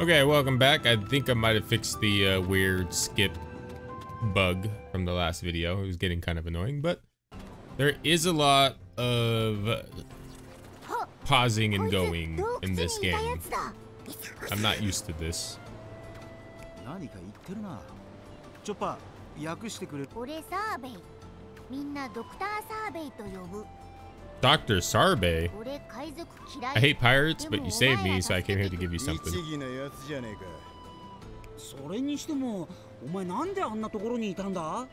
Okay, welcome back. I think I might have fixed the uh, weird skip bug from the last video. It was getting kind of annoying, but there is a lot of pausing and going in this game. I'm not used to this. みんなドクターサーベイと呼ぶ Dr. Sarbe. 俺海賊嫌 I い hate pirates, but you saved me, so I came here to give you 律 something. 儀なやつじゃねえかそれにしてもお前なんであんなところにいたんだ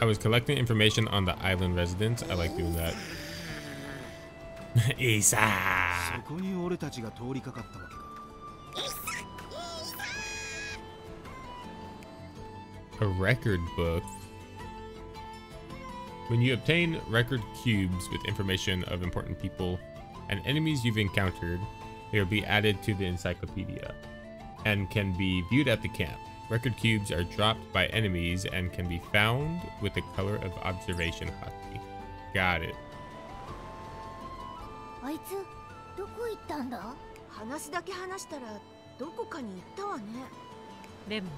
I was collecting information on the island residents. I like doing that. Isa. そこに俺たちが通りかかったわけか A record book. When you obtain record cubes with information of important people and enemies you've encountered, they will be added to the encyclopedia and can be viewed at the camp. Record cubes are dropped by enemies and can be found with the color of observation hotkey. Got it. あいつどこ行ったんだ話だけ話したらどこかに行ったわねでも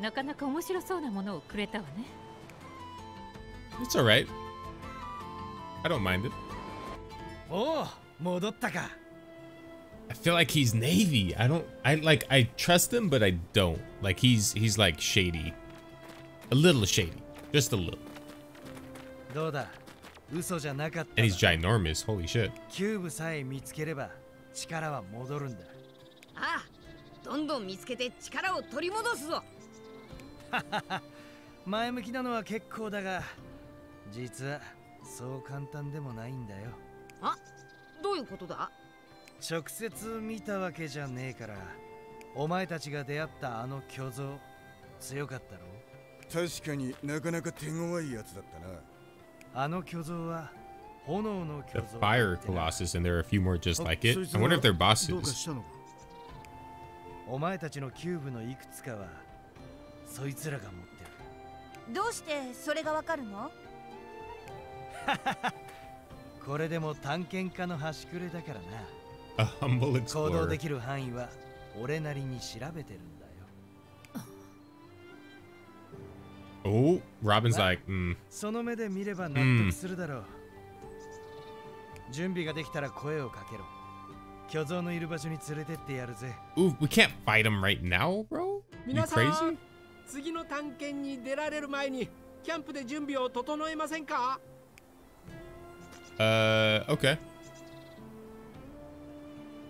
なかなか面白そうなものをくれたわね It's alright. I don't mind it. おお戻ったか I feel like he's Navy. I don't I like I trust him, but I don't. Like he's he's like shady. A little shady. Just a little. どうだ嘘じゃなかった And he's ginormous. Holy shit. キューブさえ見つければ力は戻るんだああどんどん見つけて力を取り戻すぞ前向きなのは結構だが 実はそう簡単でもないんだよ。あどういうことだ？直接見たわけじゃねえからお前たちが出会ったあの巨像強かったろ？確かになかなか手強いやつだったな。あの巨像は炎の The 巨像 fire colossus, and there are a few more just like it. I wonder if they're bosses. お前たちのキューブのいくつかはそいつらが持ってる。どうしてそれがわかるの？これでも探検家の端くれだからな A humble 行動 explorer. できる範囲は俺なりに調べてるんだよ Oh, Robin's like, mm, その目で見れば納得するだろう、準備ができたら声をかけろ巨像のいる場所に連れてってやるぜ ooh, we can't fight him right now, bro. You 皆さ crazy? ん次の探検に出られる前にキャンプで準備を整えませんか Uh, okay.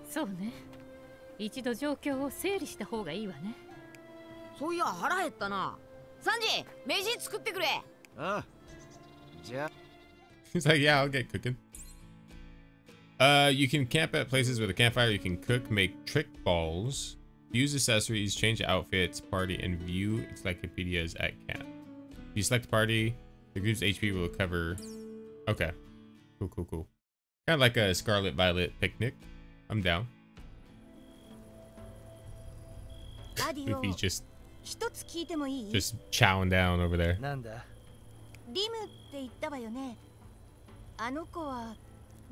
そうね一度状況を整理した方がいいわねそういや腹減ったなサンジ飯作ってくれああじゃあ He's like, yeah, I'll get cooking. Uh, you can camp at places with a campfire. You can cook, make trick balls, use accessories, change outfits, party, and view encyclopedias at camp. If you select party, the group's HP will cover. Okay, cool, cool, cool. Kind of like a Scarlet Violet picnic. I'm down. アディオ Luffy's just 一つ聞いてもいい just chowing down over there. なんだリムって言ったわよねあの子は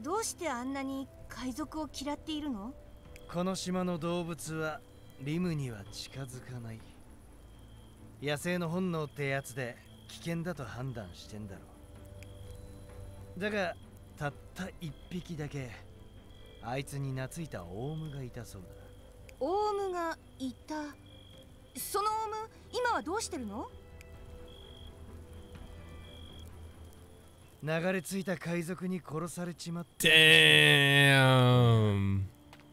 どうしてあんなに海賊を嫌っているのこの島の動物はリムには近づかない野生の本能ってやつで危険だと判断してんだろうだが たった一匹だけあいつに懐いたオウムがいたそうだ。オウムがいた？そのオウム今はどうしてるの？流れ着いた海賊に殺されちまって。Damn.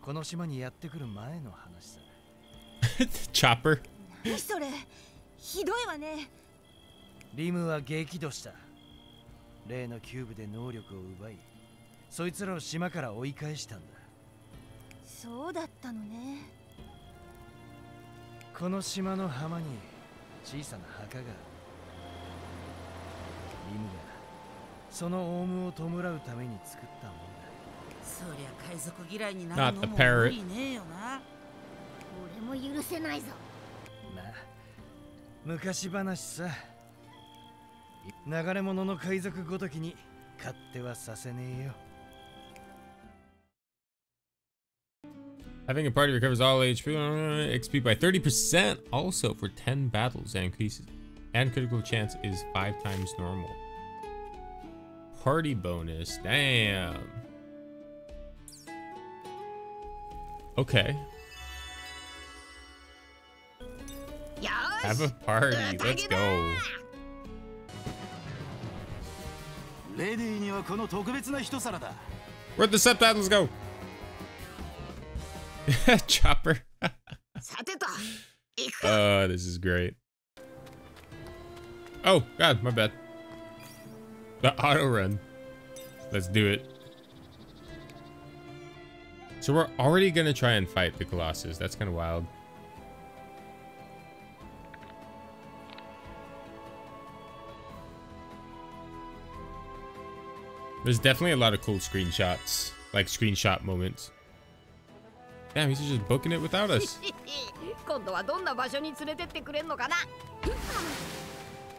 この島にやってくる前の話さ。Chopper. 何それ？ひどいわね。リムは激怒した。例のキューブで能力を奪いそいつらを島から追い返したんだ。そうだったのね。この島の浜に小さな墓が。あるリムがそのオウムを弔うために作ったもんだ。そりゃ海賊嫌いになるのも.無理ねえよな。俺も許せないぞ。まあ昔話さ。流れ者の海賊ごときに勝手はさせねえよ Having a party recovers all HP, uh, XP by 30% also for 10 battles and increases. And critical chance is 5 times normal. Party bonus. Damn. Okay. Have a party. Let's go. レディーにはこの特別な一皿だ Where'd the subtitles go? Chopper. oh, this is great. Oh, God, my bad. The auto run. Let's do it. So we're already going to try and fight the Colossus. That's kind of wild. There's definitely a lot of cool screenshots, like screenshot moments. Damn, he's just booking it without us. 今度はどんな場所に連れてってくれんのかな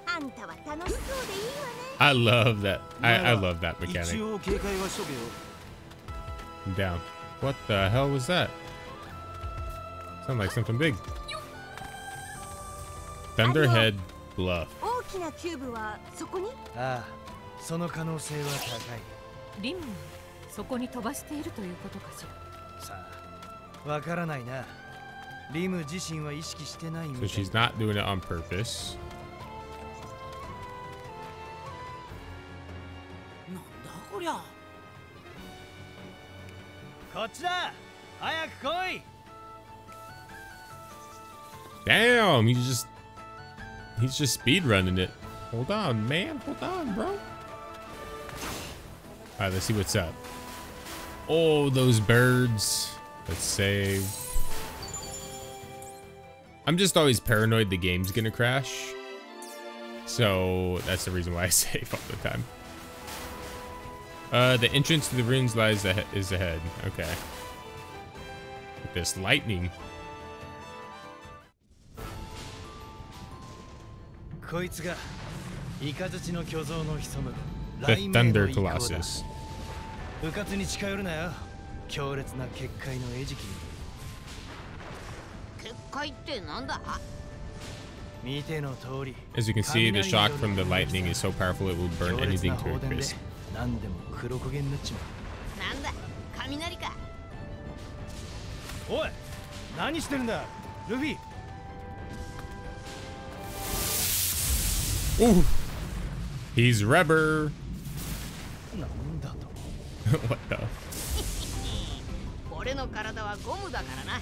あんたは楽しそうでいいわね I love that. I, I love that 一 mechanic. 応警戒はしとけよ I'm down. What the hell was that? Sound like something big. Thunderhead Bluff. 大きなキューブはそこにああその可能性は高いリムはそこに飛ばしているということかしらさあ わからないなリム自身は意識してないみた So い she's not doing it on purpose. なんだこりゃこっちだ早く来い Damn, he's just he's just speed running it. Hold on, man. Hold on, bro. All right, let's see what's up. Oh, those birds. Let's save. I'm just always paranoid the game's gonna crash. So that's the reason why I save all the time. Uh, the entrance to the ruins lies ahe is ahead. Okay. With this lightning. こいつがイカズチの巨像の潜む The 雷鳴の Thunder イカゴだ Colossus. うかつに近寄るなよ 強烈な結界の餌食に結界ってなんだ見ての通り As you can see, the shock from the lightning is so powerful it will burn 強烈 anything な to 放 a 電で crisp. 何でも黒焦げになっちまなんだ雷かうおい何してるんだルフィ Ooh, he's rubber. なんだと what the? 俺の体はゴムだからな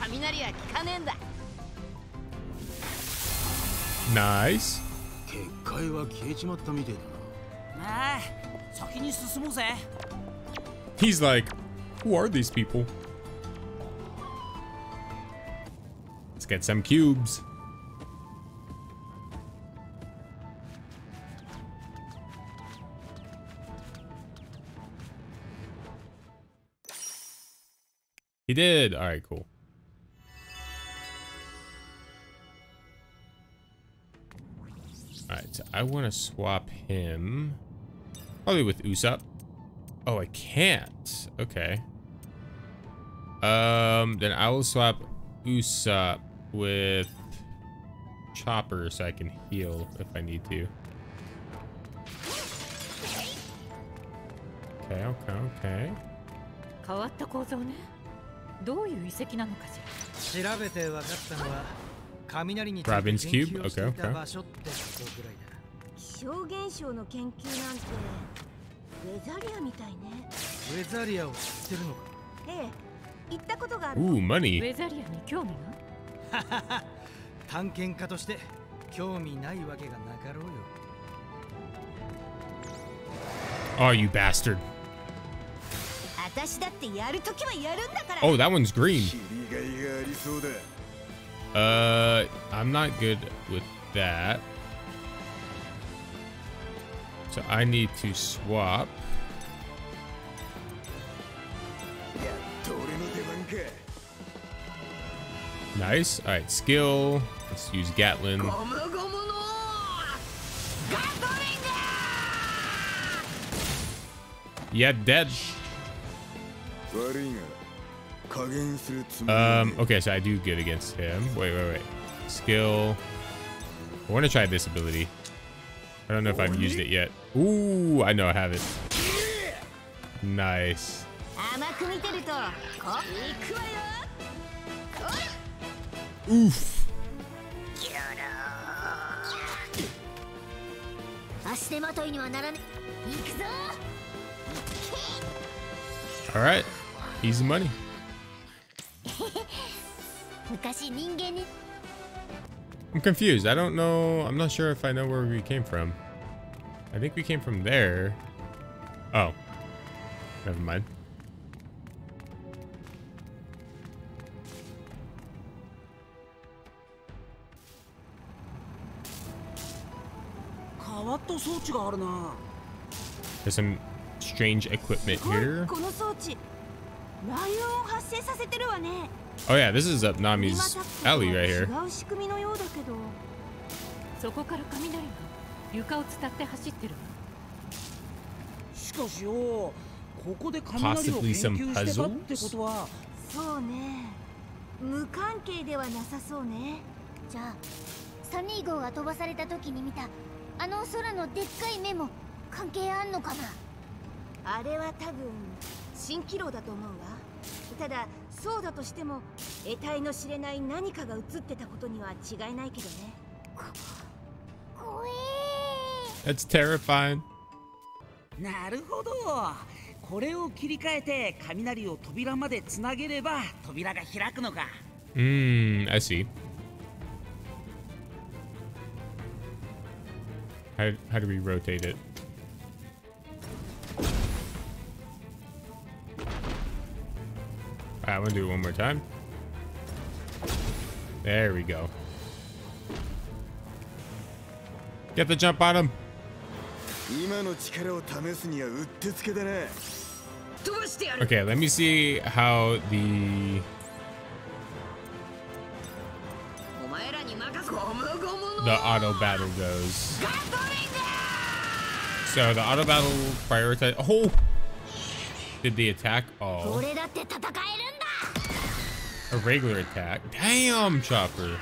雷は効かねえんだ Nice. 結界は消えちまったみてえだなああ先に進もうぜ He's like, who are these people? Let's get some cubes. He did. All right, cool. All right, so I want to swap him probably with Usopp. Oh, I can't. Okay. Um, then I will swap Usopp with Chopper so I can heal if I need to. Okay, okay, okay. 変わった構造ねどういう遺跡なのかしら調べて分かったのは雷について Robin's 研 Cube? 究をしてい Okay, た okay. 場所ってことぐらいだ気象現象の研究なんてウェザリアみたいねウェザリアを知ってるのかええ行ったことがある Ooh, ウ money. ェザリアに興味が探検家として興味ないわけがなかろうよ Oh, you bastard. Oh, that one's green. Uh, I'm not good with that. So I need to swap. Nice. All right, skill. Let's use Gatling. Yeah, dead. Um, okay, so I do good against him. Wait, wait, wait. Skill. I want to try this ability. I don't know if I've used it yet. Ooh, I know I have it. Nice. Oof. All right. Easy money. I'm confused. I don't know. I'm not sure if I know where we came from. I think we came from there. Oh. Never mind. There's some strange equipment here. Oh yeah, this is up 今 Nami's alley right here. 違う仕組みのようだけど。そこから雷が床を伝って走ってるわ。しかしよここで雷を研 Possibly 究 some してたってことは。そうね。無関係ではなさそうね。じゃあサニー号が飛ばされた時に見たあの空のでっかい目も関係あんのかな？あれは多分蜃気楼だと思うわただそうだとしても得体の知れない何かが映ってたことには違いないけどね怖え That's terrifying. なるほどこれを切り替えて雷を扉までつなげれば扉が開くのか Hmm, I see. How, how do we rotate it? Alright, I'm gonna do it one more time. There we go. Get the jump on him. 今の力を試すにはうってつけだな飛ばしてやる Okay, let me see how the お前らに任すゴムゴムの the auto battle goes. So the auto battle prioritize. Oh, did the attack? Oh, a regular attack. Damn, Chopper.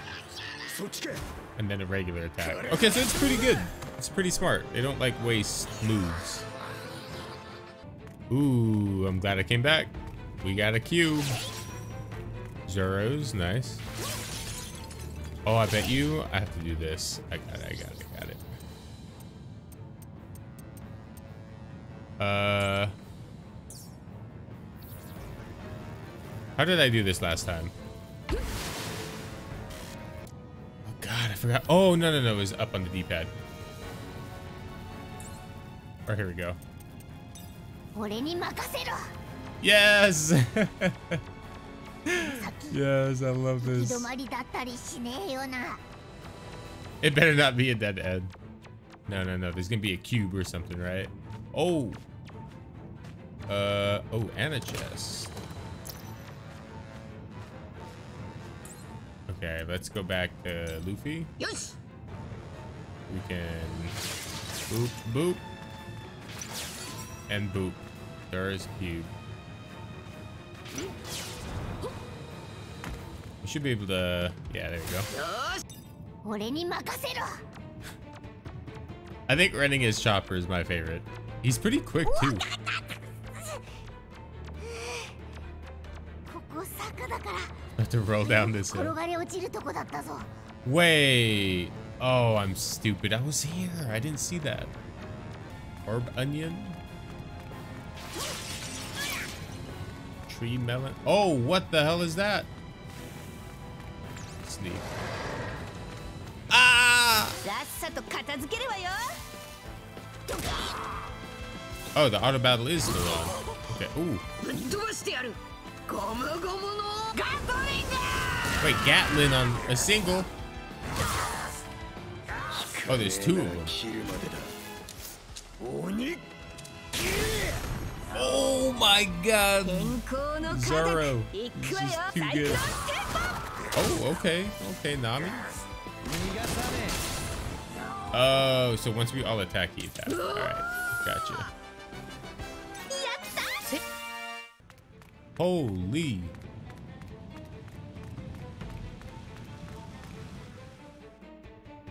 And then a regular attack. Okay, so it's pretty good. It's pretty smart. They don't like waste moves. Ooh, I'm glad I came back. We got a cube. Zeros, nice. Oh, I bet you I have to do this. I got it, I got it, I got it. Uh... How did I do this last time? Oh god, I forgot. Oh, no, no, no. It was up on the D-pad. Or right, here we go. Yes! yes, I love this. It better not be a dead end. No, no, no. There's gonna be a cube or something, right? Oh! Uh, oh, and a chest. Okay, let's go back to Luffy. Yes. We can boop, boop, and boop. There is cube. We should be able to. Yeah, there we go. I think running his chopper is my favorite. He's pretty quick too. have to roll down this hill. Wait. Oh, I'm stupid. I was here. I didn't see that. Orb onion? Tree melon? Oh, what the hell is that? Sneak. Ah! Oh, the auto battle is still on. Okay, ooh. Wait, Gatling on a single. Oh, there's two of them. Oh my god. Zoro. This is too good. Oh, okay. Okay, Nami. Oh, so once we all attack, he attacks. Alright, gotcha. Holy.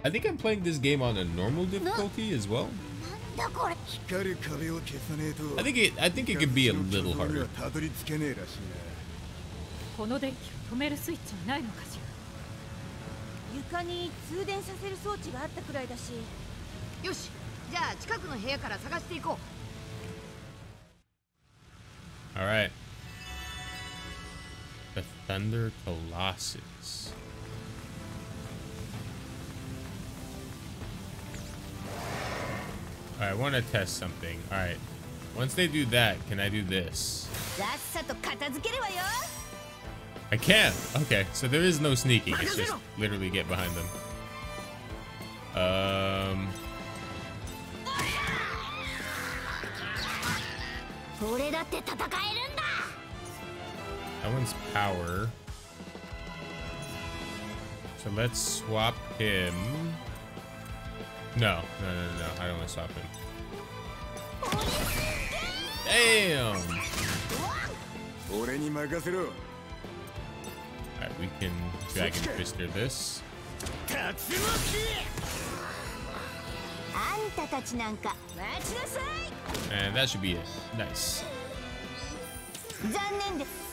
I think I'm playing this game on a normal difficulty as well. I think it I think it could be a little harder. Alright Thunder Colossus. Alright, I want to test something. Alright. Once they do that, can I do this? I can! Okay, so there is no sneaking. It's just literally get behind them. Um... that one's power. So let's swap him. No, no, no, no, no. I don't want to swap him. Damn. 俺に任せろ Alright, we can Dragon Twister this. あんたたちなんか待ちなさい And that should be it. Nice. 残念です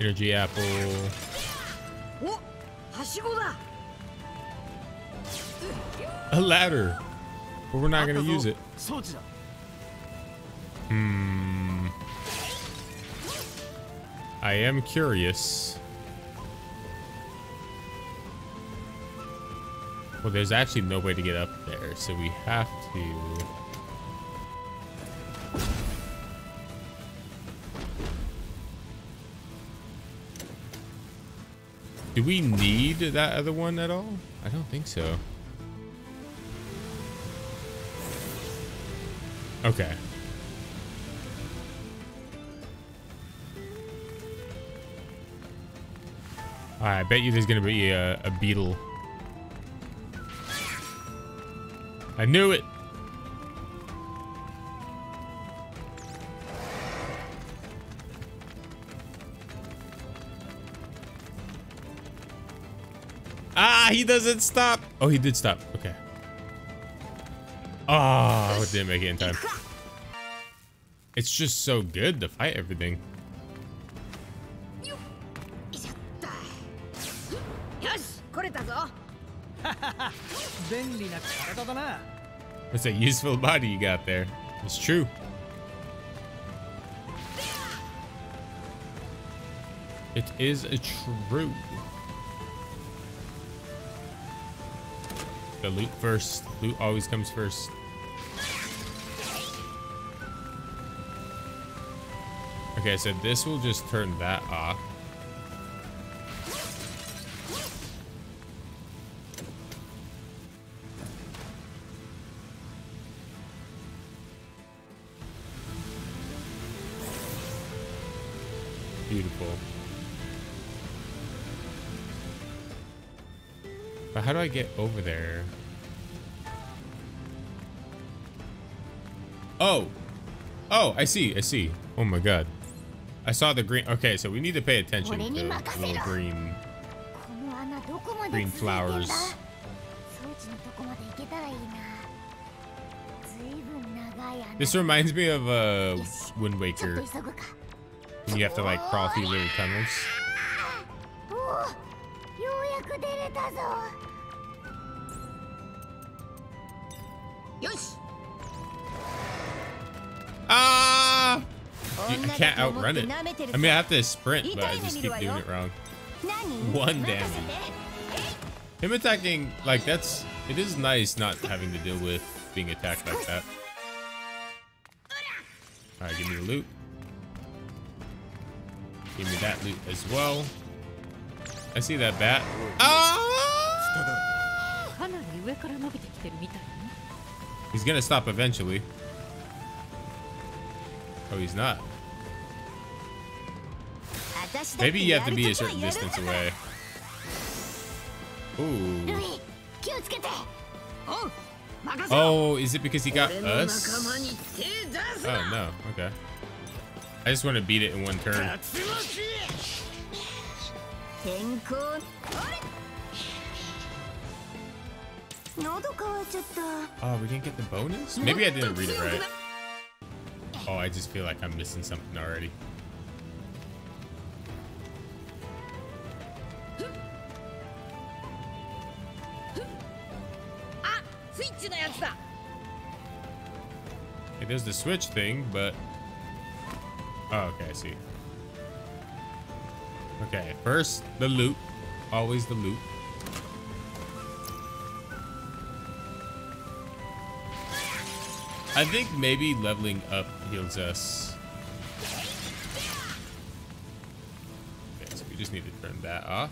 Energy apple. A ladder. But we're not gonna use it. Hmm. I am curious. Well, there's actually no way to get up there, so we have to. Do we need that other one at all? I don't think so. Okay. I bet you there's gonna be a, a beetle. I knew it. Ah, he doesn't stop. Oh, he did stop. Okay. Ah, oh, didn't make it in time. It's just so good to fight everything. That's a useful body you got there. It's true. It is a true. The loot first. Loot always comes first. Okay, so this will just turn that off. beautiful. But how do I get over there? Oh! Oh, I see, I see. Oh my god. I saw the green. Okay, so we need to pay attention to the little green, green flowers. This reminds me of uh, Wind Waker. And you have to like crawl through little tunnels. Ah! Dude, I can't outrun it. I mean, I have to sprint, but I just keep doing it wrong. One damage. Him attacking, like, that's... It is nice not having to deal with being attacked like that. Alright, give me the loot. Give me that loot as well. I see that bat. Ah! He's gonna stop eventually. Oh, he's not. Maybe you have to be a certain distance away. Ooh. Oh, is it because he got us? Oh, no. Okay. I just want to beat it in one turn. Oh, we didn't get the bonus? Maybe I didn't read it right. Oh, I just feel like I'm missing something already. Ah, hey, there's the switch thing, but Oh, okay, I see. Okay, first, the loot. Always the loot. I think maybe leveling up heals us. Okay, so we just need to turn that off.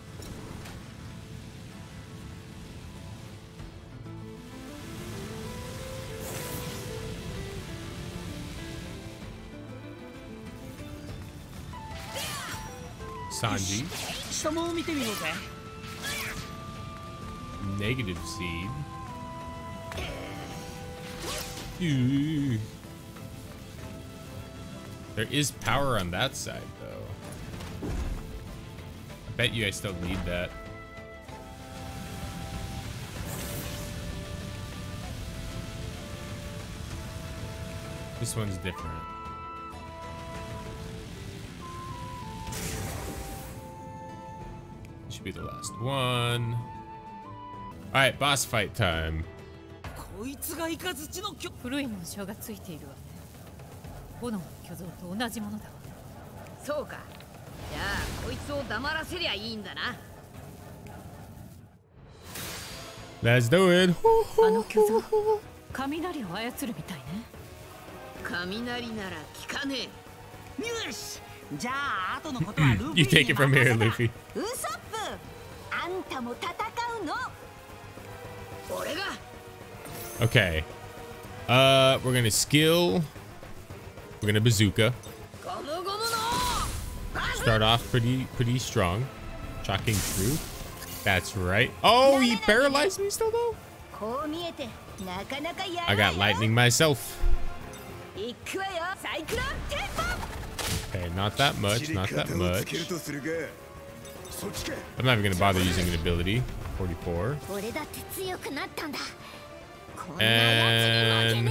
Sanji. Negative seed. Hmm. There is power on that side, though. I bet you I still need that. This one's different. should be the last one. Alright, boss fight time. こいつがイカズチの巨古い紋章がついているわね炎の巨像と同じものだわそうかじゃあこいつを黙らせりゃいいんだな Let's do it. あの巨像雷を操るみたいね雷なら効かねよしじゃあ後のことはルフィ You take it from here, Luffy. ウソ Okay. Uh, we're gonna skill. We're gonna bazooka. Start off pretty pretty strong. Shocking through. That's right. Oh, he paralyzed me still though? I got lightning myself. Okay, not that much, not that much. I'm not even gonna bother using an ability. 44. And...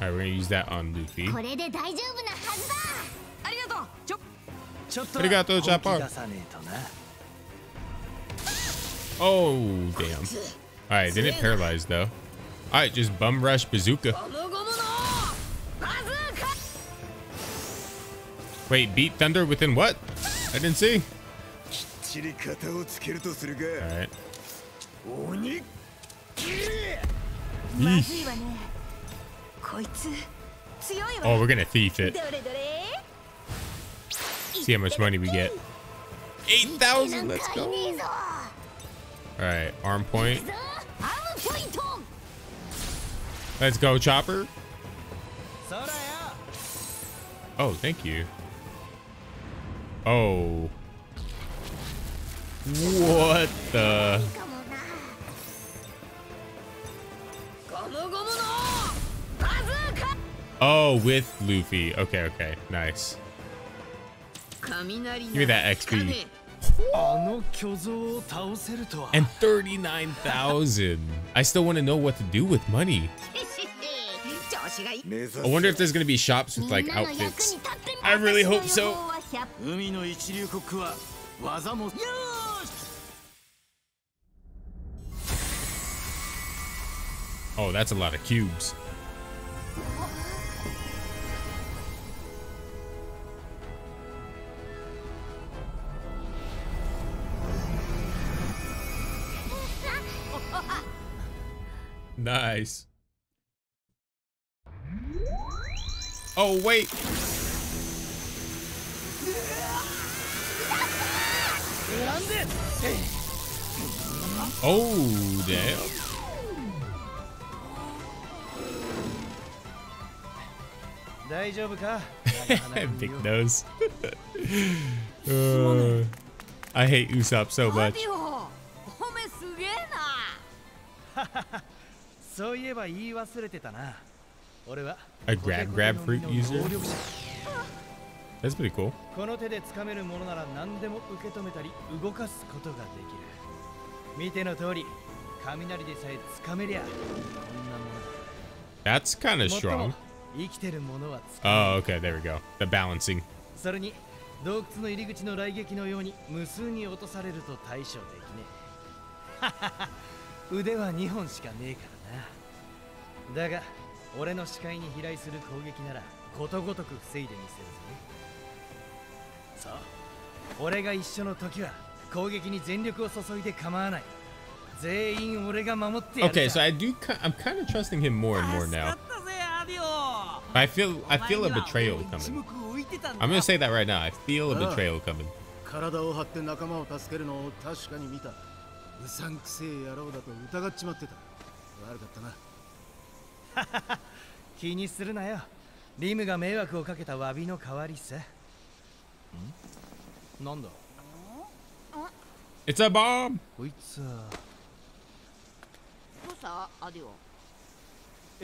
Alright, we're gonna use that on Luffy. Arigato, Chopper! Oh, damn. Alright, didn't paralyze though. Alright, just bum rush bazooka. Wait, beat Thunder within what? I didn't see. Alright. Oh, we're gonna thief it. See how much money we get. 8,000! Let's go! Alright, arm point. Let's go, Chopper. Oh, thank you. Oh. What the? Oh, with Luffy. Okay, okay. Nice. Give me that XP. And 39,000. I still want to know what to do with money. I wonder if there's going to be shops with like outfits. I really hope so. 海の一流国は技もよーし Oh, that's a lot of cubes. Nice. Oh, wait. Oh, damn. Big nose. Uh, I hate Usopp so マ much. ディオおめすげえな そういえば言い忘れてたな。俺は A grab grab fruit user? That's pretty cool. この手で掴めるものなら何でも受け止めたり動かすことができる。見ての通り、雷でさえ掴めりゃこんなものだ。That's kind of strong. 生きてるものは掴める Oh, okay. There we go. The balancing. それに洞窟の入り口の雷撃のように無数に落とされると対処できねえ 腕は2本しかねえからなだが俺の視界に飛来する攻撃ならことごとく防いでみせるぜそう俺が一緒の時は攻撃に全力を注いで構わない全員俺が守ってやる Okay, さ so I do. I'm kind of trusting him more and more 助 now. I feel. I feel a betrayal coming. I'm gonna say that right now. I feel a Ah. betrayal coming. 体を張って仲間を助けるのを確かに見たうさんくせえ野郎だと疑っちまってた悪かったな 気にするなよリムが迷惑をかけた詫びの代わりさ。ん？なんだ？It's a bomb. こいつは。どうした？アディオ。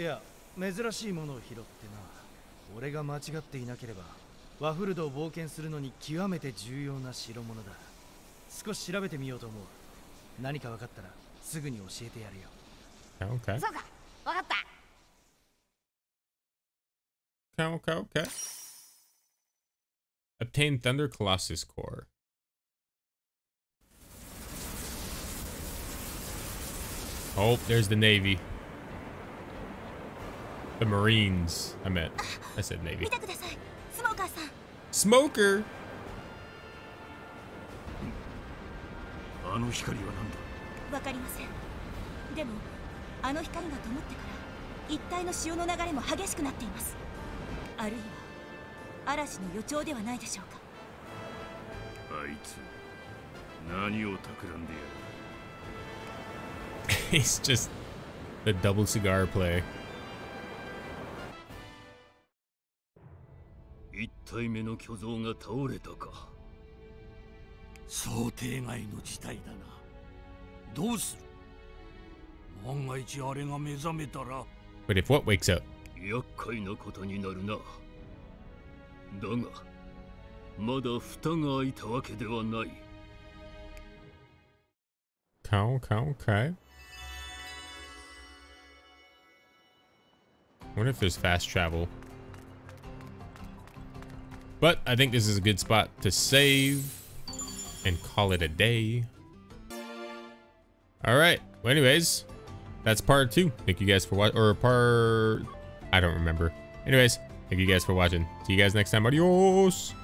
いや珍しいものを拾ってな。俺が間違っていなければワフルドを冒険するのに極めて重要な代物だ。少し調べてみようと思う。何か分かったらすぐに教えてやるよ。Okay. そうか。わかった Okay. Okay. Okay. Obtain Thunder Colossus core. Oh, there's the Navy. The Marines. I meant. I said Navy. 見てくださいスモーカーさん Smoker. あの光は何だわかりませんでもあの光が灯ってから一帯の潮の流れも激しくなっています あるいは嵐の予兆ではないでしょうか。あいつ何を企んでや He's just the double cigar play. る一体目の巨像が倒れたか。想定外の事態だな。どうする？万が一あれが目覚めたら。But if what wakes up? 厄介なことになるなだがまだ蓋が開いたわけではない Okay, okay, okay. Wonder if there's fast travel. But I think this is a good spot to save and call it a day. All right. Well, anyways, that's part two. Thank you guys for watching, or part, I don't remember. Anyways, thank you guys for watching. See you guys next time. Adios.